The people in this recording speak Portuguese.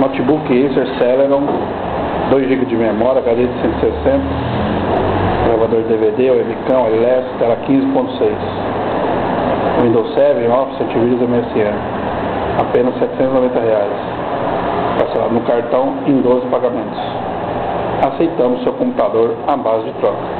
Notebook Acer Celeron, 2 GB de memória, HD de 160, gravador DVD, webcam, LS, tela 15.6. Windows 7, Office, Antivírus MSN. Apenas R$ 790. Parcelado no cartão em 12 pagamentos. Aceitamos seu computador à base de troca.